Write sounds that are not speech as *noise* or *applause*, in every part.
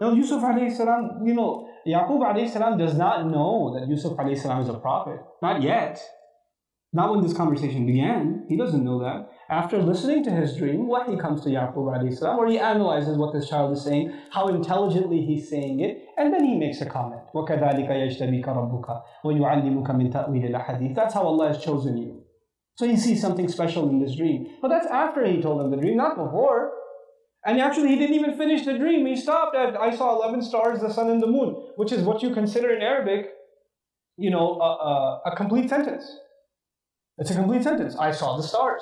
Now Yusuf alayhi salam, you know, Yaqub alayhi salam does not know that Yusuf alayhi salam is a prophet. Not yet. Not when this conversation began. He doesn't know that. After listening to his dream, Wahi comes to Yaqub alayhi salam, where he analyzes what this child is saying, how intelligently he's saying it, and then he makes a comment. وَكَذَلِكَ يَجْتَبِيكَ رَبُّكَ وَيُعَلِّمُكَ مِن تَأْوِيلِ الْأَحَادِيثِ That's how Allah has chosen you. So he sees something special in this dream. But that's after he told him the dream, not before. And actually, he didn't even finish the dream. He stopped at, I saw 11 stars, the sun and the moon, which is what you consider in Arabic, you know, a, a, a complete sentence. It's a complete sentence. I saw the stars.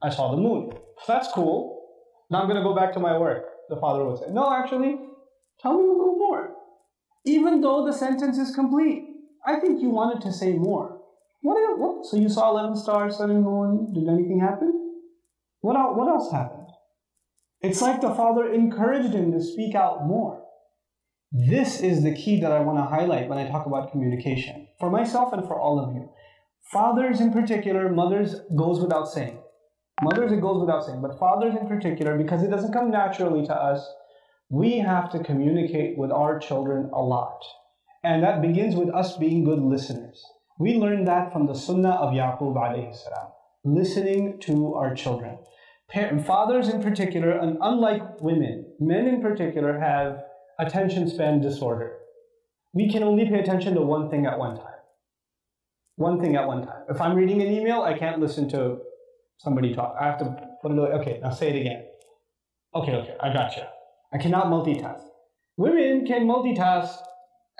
I saw the moon. That's cool. Now I'm going to go back to my work, the father would say. No, actually, tell me a little more. Even though the sentence is complete, I think you wanted to say more. What, what? So you saw 11 stars, sun and moon. Did anything happen? What, what else happened? It's like the father encouraged him to speak out more. This is the key that I want to highlight when I talk about communication, for myself and for all of you. Fathers in particular, mothers goes without saying. Mothers, it goes without saying, but fathers in particular, because it doesn't come naturally to us, we have to communicate with our children a lot. And that begins with us being good listeners. We learned that from the sunnah of Yaqub alayhi salam, listening to our children fathers in particular, and unlike women, men in particular have attention span disorder. We can only pay attention to one thing at one time. One thing at one time. If I'm reading an email, I can't listen to somebody talk. I have to put it away. Okay, now say it again. Okay, okay, I got you. I cannot multitask. Women can multitask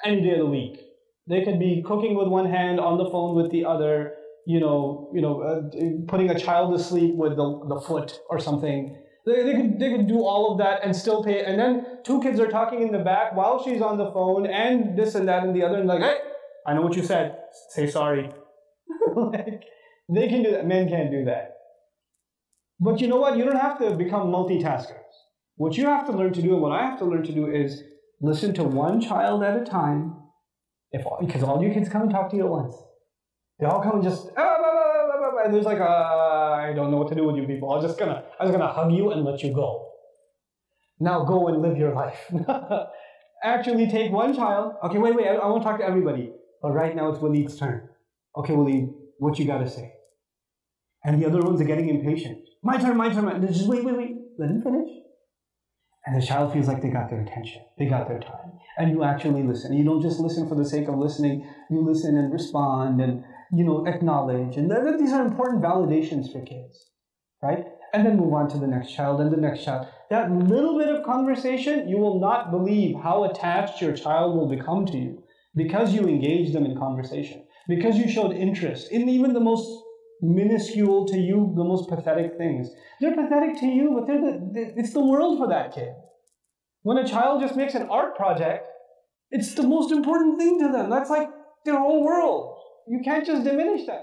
any day of the week. They could be cooking with one hand, on the phone with the other, you know, you know, uh, putting a child to sleep with the, the foot or something. They, they, could, they could do all of that and still pay. And then two kids are talking in the back while she's on the phone and this and that and the other. And like, hey, I know what you said. Say sorry. *laughs* like, they can do that. Men can't do that. But you know what? You don't have to become multitaskers. What you have to learn to do and what I have to learn to do is listen to one child at a time. If because all your kids come and talk to you at once. They all come and just ah, and there's like i don't know what to do with you people. I'm just gonna I'm just gonna hug you and let you go. Now go and live your life. *laughs* Actually, take one child. Okay, wait, wait. I, I want to talk to everybody. But right now it's Waleed's turn. Okay, Waleed, what you gotta say? And the other ones are getting impatient. My turn, my turn. My turn. Just wait, wait, wait. Let him finish. And the child feels like they got their attention. They got their time. And you actually listen. You don't just listen for the sake of listening. You listen and respond and you know, acknowledge. And these are important validations for kids, right? And then move on to the next child and the next child. That little bit of conversation, you will not believe how attached your child will become to you because you engaged them in conversation, because you showed interest in even the most minuscule to you, the most pathetic things. They're pathetic to you, but they're the, it's the world for that kid. When a child just makes an art project, it's the most important thing to them. That's like their whole world. You can't just diminish that.